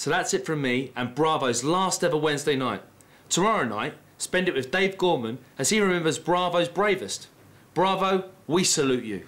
So that's it from me and Bravo's last ever Wednesday night. Tomorrow night, spend it with Dave Gorman as he remembers Bravo's bravest. Bravo, we salute you.